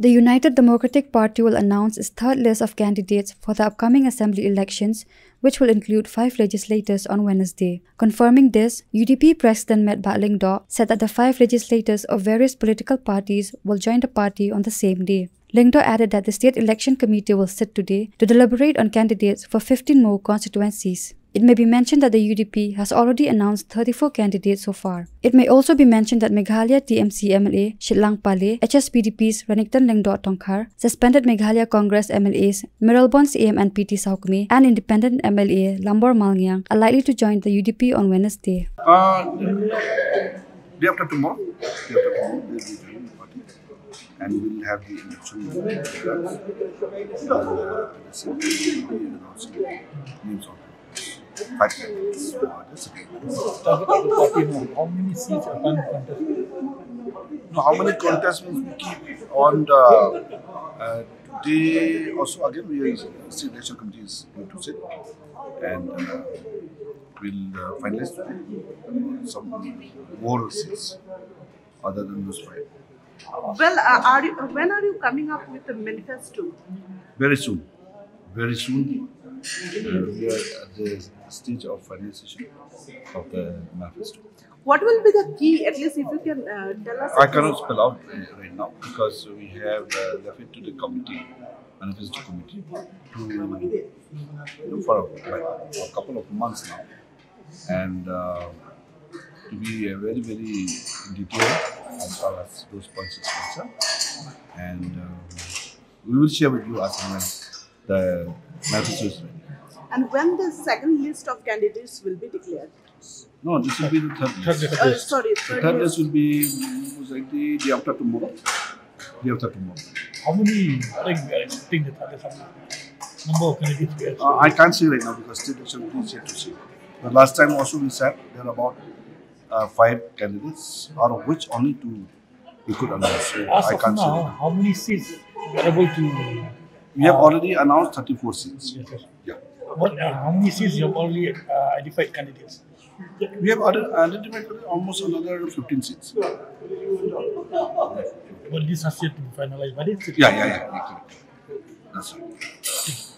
The United Democratic Party will announce its third list of candidates for the upcoming assembly elections, which will include five legislators on Wednesday. Confirming this, UDP President Metbah Lyngdoh said that the five legislators of various political parties will join the party on the same day. Lyngdoh added that the State Election Committee will sit today to deliberate on candidates for 15 more constituencies. It may be mentioned that the UDP has already announced 34 candidates so far. It may also be mentioned that Meghalaya TMC MLA Shitlang Pale, HSPDP's Renington Lyngdoh Tongkhar, suspended Meghalaya Congress MLAs Mayralborn Syiem and PT Sawkmie, and independent MLA Lambor Malngiang are likely to join the UDP on Wednesday. Uh, day after tomorrow, day after tomorrow, the party. And we will have the election. Uh, names five candidates for the second place. target of the party now? How many seats are going contest? Now, how many contests will we keep on the uh, today? Also, again, we are state election committee is going to sit and uh, we'll uh, finalize some more seats other than those five. Well, uh, are you, when are you coming up with the manifesto? Very soon, very soon. Uh, we are at the stage of finalization of the manifesto. What will be the key, at least if you can uh, tell us? I cannot spell out uh, right now because we have uh, left it to the committee, manifesto committee, to you know, for, like, a couple of months now, and uh, to be uh, very very detailed as far as those points is concerned, and um, we will share with you as and when the manifesto is ready. And when the second list of candidates will be declared? No, this will be the third Third list. list. Uh, sorry, The third third list. list will be most likely day after tomorrow. Day after tomorrow. How many like we are expecting the target number of candidates we are Uh, I can't say right now because state election committee is yet to see. The last time also we said there are about uh, five candidates, out of which only two we could announce. So As I can't say. now, Right now. how many seats we are able to? We have already announced 34 seats. Yes, sir. Yeah. What, uh, how many seats you have already uh, identified candidates? We have other- identified almost another 15 seats. Well, this has yet to be finalized, but it's Yeah, yeah, yeah. yeah. That's right.